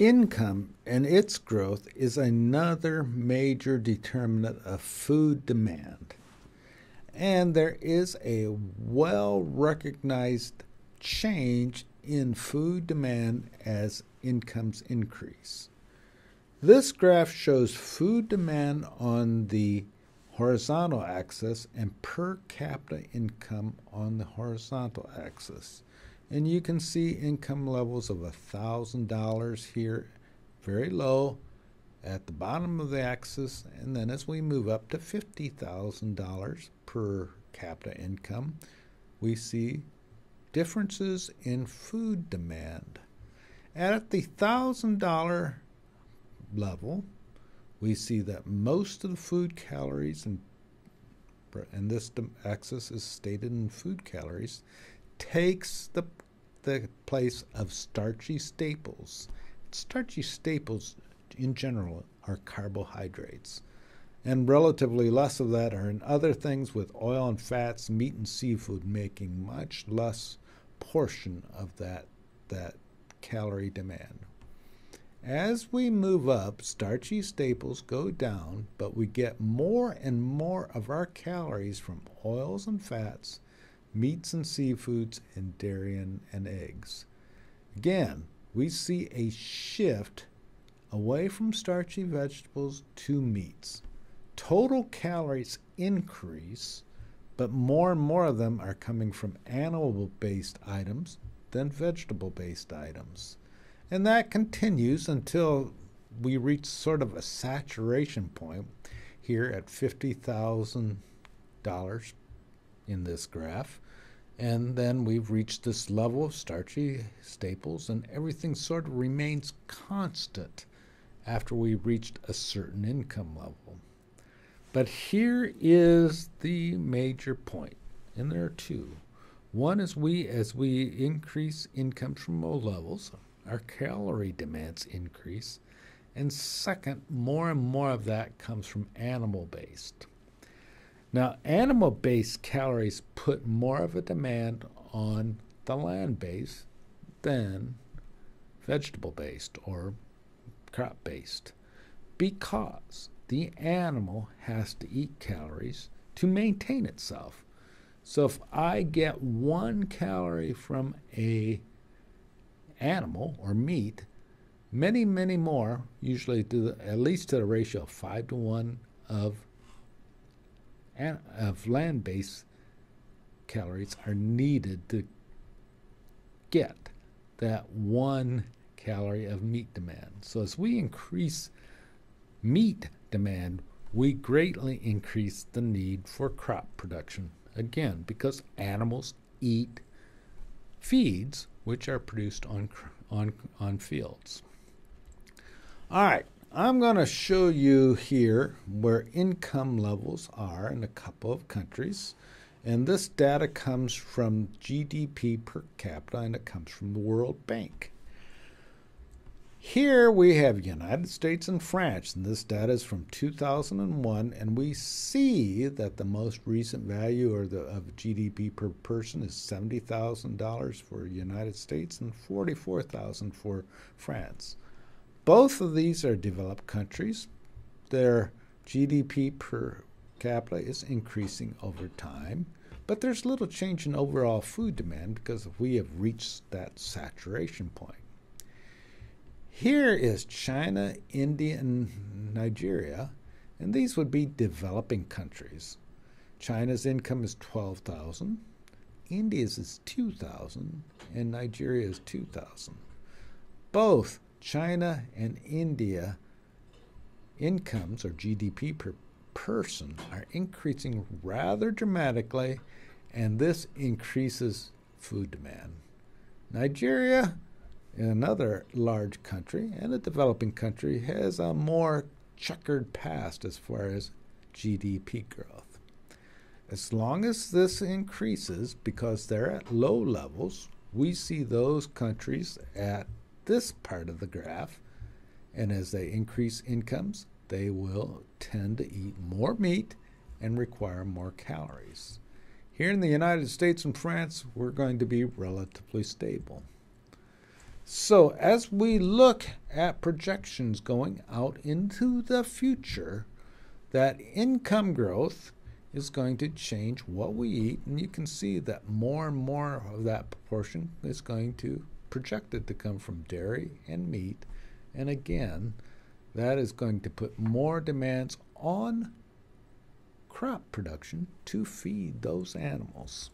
Income and its growth is another major determinant of food demand. And there is a well recognized change in food demand as incomes increase. This graph shows food demand on the horizontal axis and per capita income on the horizontal axis. And you can see income levels of $1,000 here, very low at the bottom of the axis. And then as we move up to $50,000 per capita income, we see differences in food demand. At the $1,000 level, we see that most of the food calories, and, and this axis is stated in food calories, takes the, the place of starchy staples. Starchy staples, in general, are carbohydrates. And relatively less of that are in other things with oil and fats, meat and seafood making much less portion of that, that calorie demand. As we move up, starchy staples go down, but we get more and more of our calories from oils and fats, meats and seafoods, and dairy and, eggs. Again, we see a shift away from starchy vegetables to meats. Total calories increase, but more and more of them are coming from animal based items than vegetable based items. And that continues until we reach sort of a saturation point here at $50,000 in this graph. And then we've reached this level of starchy staples, and everything sort of remains constant after we reached a certain income level. But here is the major point, and there are two. One is we, as we increase incomes from low levels, our calorie demands increase. And second, more and more of that comes from animal based. Now, animal based calories put more of a demand on the land base than vegetable based or crop based because the animal has to eat calories to maintain itself. So if I get one calorie from a animal or meat, many, many more, usually to the, at least to the ratio of five to one of of land-based calories are needed to get that one calorie of meat demand. So as we increase meat demand, we greatly increase the need for crop production. Again, because animals eat feeds which are produced on, on, on fields. All right, I'm going to show you here where income levels are in a couple of countries. And this data comes from GDP per capita and it comes from the World Bank. Here we have United States and France, and this data is from 2001, and we see that the most recent value or the, of GDP per person is $70,000 for United States and 44,000 for France. Both of these are developed countries. Their GDP per capita is increasing over time, but there's little change in overall food demand because we have reached that saturation point. Here is China, India, and Nigeria, and these would be developing countries. China's income is 12,000, India's is 2,000, and Nigeria is 2,000. Both China and India incomes or GDP per person are increasing rather dramatically, and this increases food demand. Nigeria another large country and a developing country has a more checkered past as far as GDP growth. As long as this increases because they're at low levels, we see those countries at this part of the graph, and as they increase incomes, they will tend to eat more meat and require more calories. Here in the United States and France, we're going to be relatively stable. So, as we look at projections going out into the future, that income growth is going to change what we eat, and you can see that more and more of that proportion is going to projected to come from dairy and meat. And again, that is going to put more demands on crop production to feed those animals.